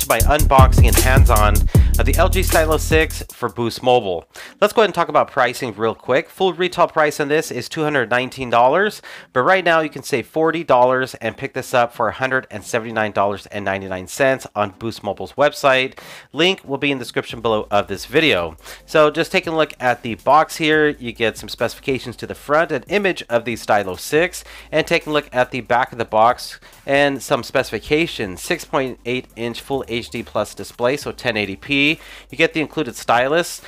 to my unboxing and hands-on of the LG Stylo 6 for Boost Mobile. Let's go ahead and talk about pricing real quick. Full retail price on this is $219, but right now you can save $40 and pick this up for $179.99 on Boost Mobile's website. Link will be in the description below of this video. So just taking a look at the box here, you get some specifications to the front, an image of the Stylo 6, and taking a look at the back of the box and some specifications 6.8 inch full HD plus display so 1080p you get the included stylus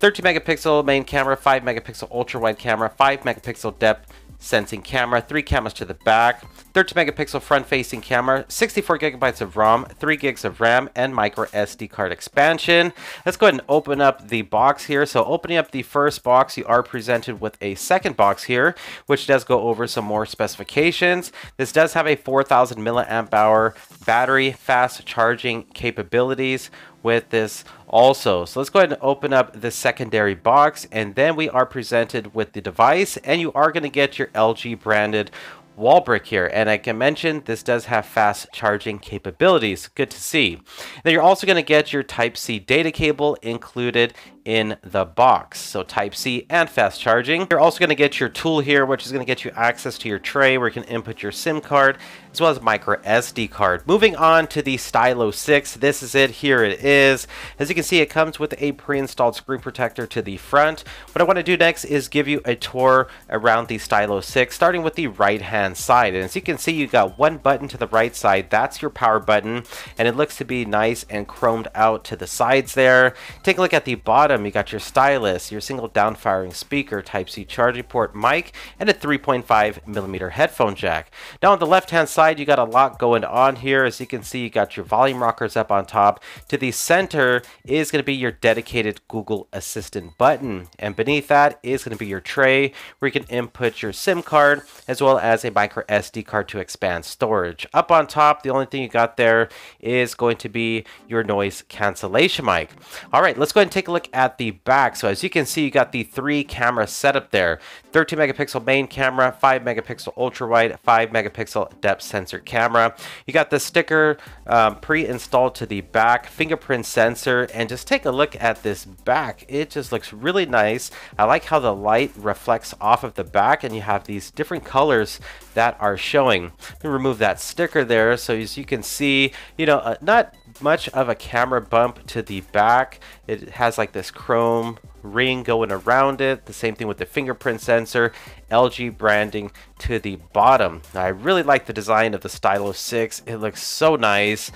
13 megapixel main camera 5 megapixel ultra wide camera 5 megapixel depth sensing camera, three cameras to the back, 13 megapixel front facing camera, 64 gigabytes of ROM, 3 gigs of RAM, and micro SD card expansion. Let's go ahead and open up the box here. So opening up the first box, you are presented with a second box here, which does go over some more specifications. This does have a 4000 milliamp hour battery, fast charging capabilities, with this also. So let's go ahead and open up the secondary box and then we are presented with the device and you are going to get your LG branded wall brick here. And I can mention this does have fast charging capabilities. Good to see. Then you're also going to get your Type-C data cable included in the box. So Type-C and fast charging. You're also going to get your tool here, which is going to get you access to your tray where you can input your SIM card as well as micro SD card. Moving on to the Stylo 6. This is it. Here it is. As you can see, it comes with a pre-installed screen protector to the front. What I want to do next is give you a tour around the Stylo 6, starting with the right-hand side. And as you can see, you got one button to the right side. That's your power button, and it looks to be nice and chromed out to the sides there. Take a look at the bottom bottom, you got your stylus, your single down-firing speaker, Type-C charging port mic, and a 3.5 millimeter headphone jack. Now on the left-hand side, you got a lot going on here. As you can see, you got your volume rockers up on top. To the center is going to be your dedicated Google Assistant button. And beneath that is going to be your tray where you can input your SIM card as well as a micro SD card to expand storage. Up on top, the only thing you got there is going to be your noise cancellation mic. All right, let's go ahead and take a look at at the back. So as you can see, you got the three camera setup there. 13 megapixel main camera, 5 megapixel ultra wide, 5 megapixel depth sensor camera. You got the sticker um, pre-installed to the back, fingerprint sensor, and just take a look at this back. It just looks really nice. I like how the light reflects off of the back and you have these different colors that are showing. Let me remove that sticker there so as you can see, you know, uh, not much of a camera bump to the back. It has like this chrome ring going around it. The same thing with the fingerprint sensor. LG branding to the bottom. I really like the design of the Stylo 6. It looks so nice.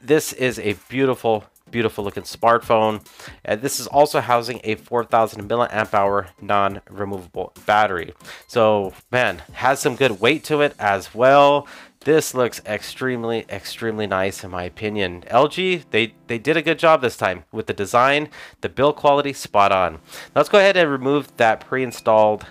This is a beautiful beautiful looking smartphone. And this is also housing a 4000 milliamp hour non-removable battery. So man, has some good weight to it as well. This looks extremely, extremely nice in my opinion. LG, they, they did a good job this time with the design, the build quality, spot on. Let's go ahead and remove that pre-installed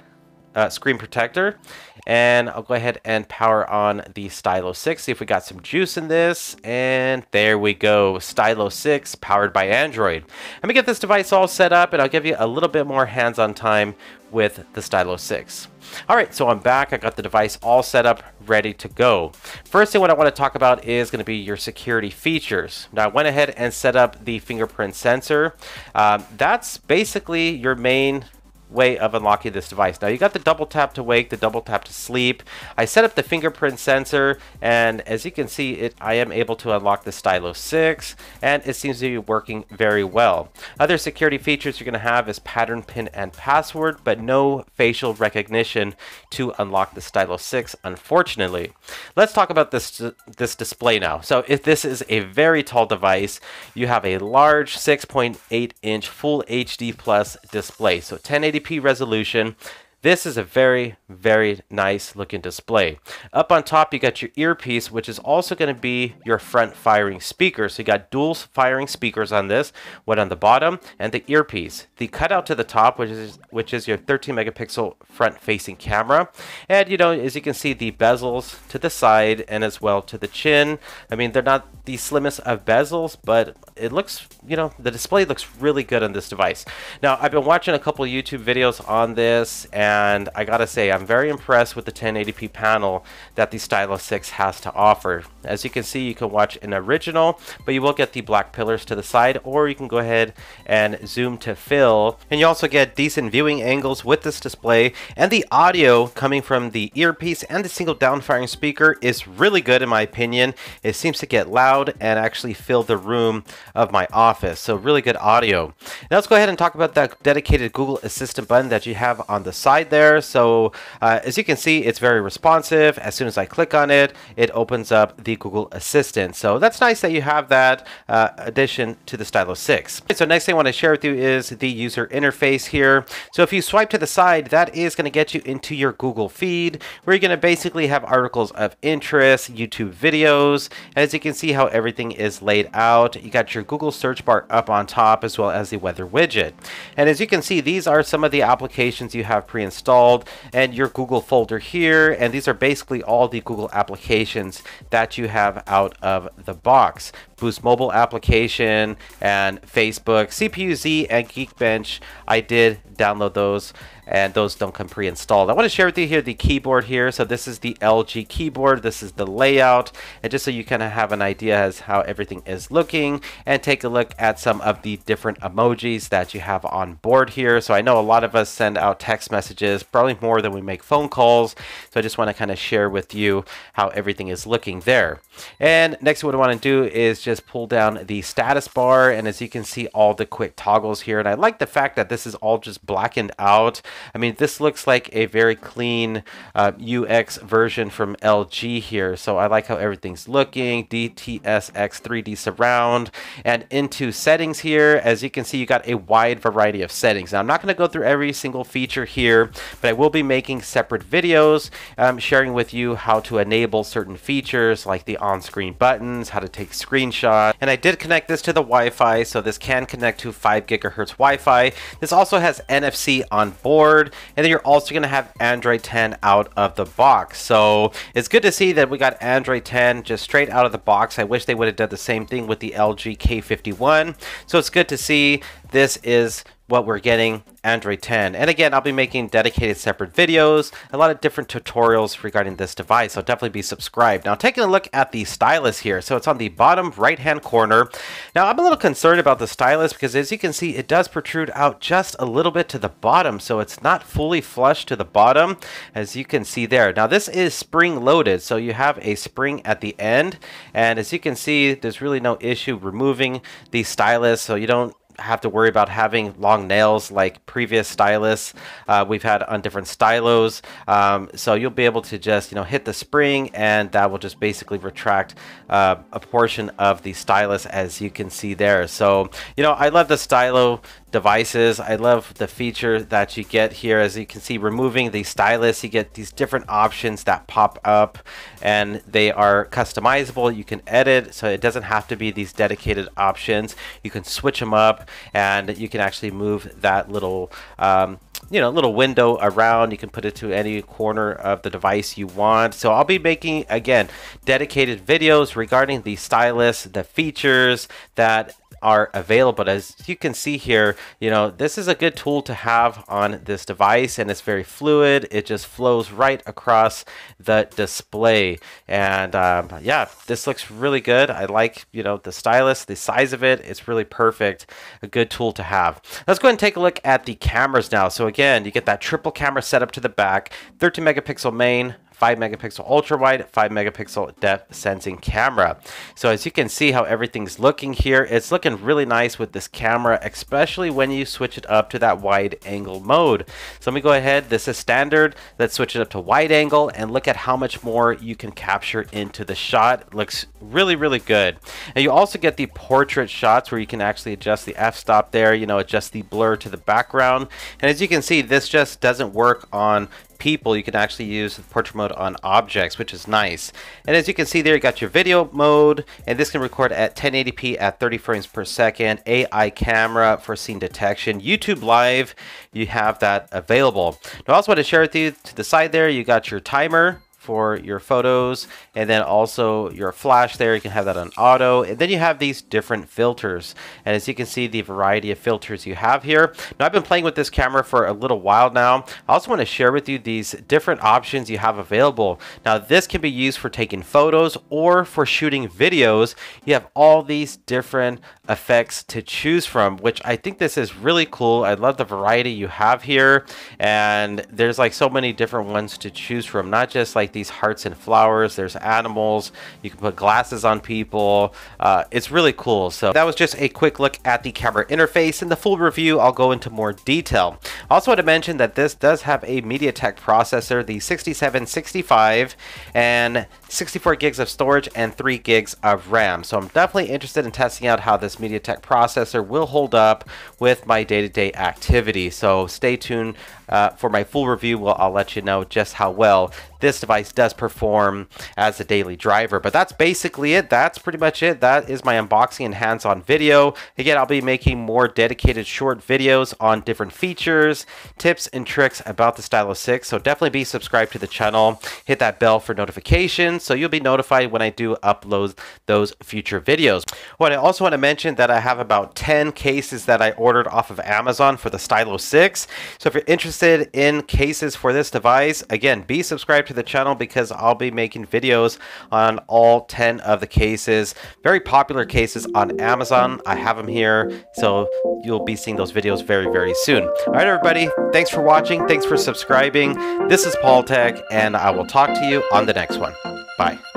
uh, screen protector and I'll go ahead and power on the Stylo 6 see if we got some juice in this and there we go Stylo 6 powered by Android let me get this device all set up and I'll give you a little bit more hands-on time with the Stylo 6 Alright, so I'm back. I got the device all set up, ready to go. First thing what I want to talk about is going to be your security features. Now I went ahead and set up the fingerprint sensor. Um, that's basically your main way of unlocking this device. Now you got the double tap to wake, the double tap to sleep. I set up the fingerprint sensor and as you can see it I am able to unlock the Stylo 6 and it seems to be working very well. Other security features you're going to have is pattern pin and password but no facial recognition to unlock the Stylo 6 unfortunately. Let's talk about this this display now. So if this is a very tall device you have a large 6.8 inch full HD plus display. So 1080 1080p resolution this is a very, very nice looking display. Up on top, you got your earpiece, which is also going to be your front firing speaker. So you got dual firing speakers on this, one on the bottom and the earpiece. The cutout to the top, which is which is your 13 megapixel front facing camera. And you know, as you can see, the bezels to the side and as well to the chin. I mean, they're not the slimmest of bezels, but it looks, you know, the display looks really good on this device. Now, I've been watching a couple YouTube videos on this and and I gotta say I'm very impressed with the 1080p panel that the Stylo 6 has to offer. As you can see you can watch an original but you will get the black pillars to the side or you can go ahead and zoom to fill and you also get decent viewing angles with this display and the audio coming from the earpiece and the single downfiring speaker is really good in my opinion. It seems to get loud and actually fill the room of my office so really good audio. Now let's go ahead and talk about that dedicated Google Assistant button that you have on the side there. So uh, as you can see, it's very responsive. As soon as I click on it, it opens up the Google Assistant. So that's nice that you have that uh, addition to the Stylo 6. So next thing I want to share with you is the user interface here. So if you swipe to the side, that is going to get you into your Google feed where you're going to basically have articles of interest, YouTube videos. As you can see how everything is laid out, you got your Google search bar up on top as well as the weather widget. And as you can see, these are some of the applications you have pre-installed and your Google folder here. And these are basically all the Google applications that you have out of the box. Boost Mobile application and Facebook, CPU-Z and Geekbench. I did download those and those don't come pre-installed. I want to share with you here the keyboard here. So this is the LG keyboard. This is the layout. And just so you kind of have an idea as how everything is looking and take a look at some of the different emojis that you have on board here. So I know a lot of us send out text messages, probably more than we make phone calls. So I just want to kind of share with you how everything is looking there. And next what I want to do is just pull down the status bar. And as you can see all the quick toggles here. And I like the fact that this is all just blackened out. I mean, this looks like a very clean uh, UX version from LG here. So I like how everything's looking. DTS:X 3D surround. And into settings here, as you can see, you got a wide variety of settings. Now, I'm not going to go through every single feature here, but I will be making separate videos um, sharing with you how to enable certain features like the on-screen buttons, how to take screenshots. And I did connect this to the Wi-Fi, so this can connect to 5 gigahertz Wi-Fi. This also has NFC on board, and then you're also going to have Android 10 out of the box. So it's good to see that we got Android 10 just straight out of the box. I wish they would have done the same thing with the LG K51. So it's good to see this is what we're getting Android 10. And again, I'll be making dedicated separate videos, a lot of different tutorials regarding this device, so definitely be subscribed. Now, taking a look at the stylus here. So it's on the bottom right-hand corner. Now, I'm a little concerned about the stylus because as you can see, it does protrude out just a little bit to the bottom, so it's not fully flush to the bottom, as you can see there. Now, this is spring-loaded, so you have a spring at the end, and as you can see, there's really no issue removing the stylus, so you don't have to worry about having long nails like previous stylus uh, we've had on different stylos. Um, so you'll be able to just you know hit the spring and that will just basically retract uh, a portion of the stylus as you can see there. So you know I love the stylo devices. I love the feature that you get here. As you can see, removing the stylus, you get these different options that pop up and they are customizable. You can edit, so it doesn't have to be these dedicated options. You can switch them up and you can actually move that little um, you know, little window around. You can put it to any corner of the device you want. So I'll be making, again, dedicated videos regarding the stylus, the features that are available. As you can see here, you know, this is a good tool to have on this device and it's very fluid. It just flows right across the display. And um, yeah, this looks really good. I like, you know, the stylus, the size of it. It's really perfect. A good tool to have. Let's go ahead and take a look at the cameras now. So again, you get that triple camera setup to the back, 13 megapixel main, 5 megapixel ultra wide, 5 megapixel depth sensing camera. So as you can see how everything's looking here, it's looking really nice with this camera, especially when you switch it up to that wide angle mode. So let me go ahead, this is standard. Let's switch it up to wide angle and look at how much more you can capture into the shot. It looks really, really good. And you also get the portrait shots where you can actually adjust the f-stop there, you know, adjust the blur to the background. And as you can see, this just doesn't work on people, you can actually use the portrait mode on objects, which is nice. And as you can see there, you got your video mode, and this can record at 1080p at 30 frames per second, AI camera for scene detection, YouTube Live, you have that available. Now, I also want to share with you to the side there, you got your timer, for your photos and then also your flash there you can have that on auto. And then you have these different filters. And as you can see the variety of filters you have here. Now I've been playing with this camera for a little while now. I also want to share with you these different options you have available. Now this can be used for taking photos or for shooting videos. You have all these different effects to choose from which I think this is really cool. I love the variety you have here. And there's like so many different ones to choose from not just like these hearts and flowers there's animals you can put glasses on people uh, it's really cool. So that was just a quick look at the camera interface in the full review. I'll go into more detail. Also want to mention that this does have a MediaTek processor the 6765 and 64 gigs of storage and 3 gigs of RAM. So I'm definitely interested in testing out how this MediaTek processor will hold up with my day-to-day -day activity. So stay tuned uh, for my full review, well, I'll let you know just how well this device does perform as a daily driver. But that's basically it. That's pretty much it. That is my unboxing and hands-on video. Again, I'll be making more dedicated short videos on different features, tips, and tricks about the Stylo 6. So definitely be subscribed to the channel. Hit that bell for notifications so you'll be notified when I do upload those future videos. What I also want to mention that I have about 10 cases that I ordered off of Amazon for the Stylo 6. So if you're interested in cases for this device, again, be subscribed to the channel because I'll be making videos on all 10 of the cases. Very popular cases on Amazon. I have them here, so you'll be seeing those videos very, very soon. All right, everybody, thanks for watching. Thanks for subscribing. This is Paul Tech, and I will talk to you on the next one. Bye.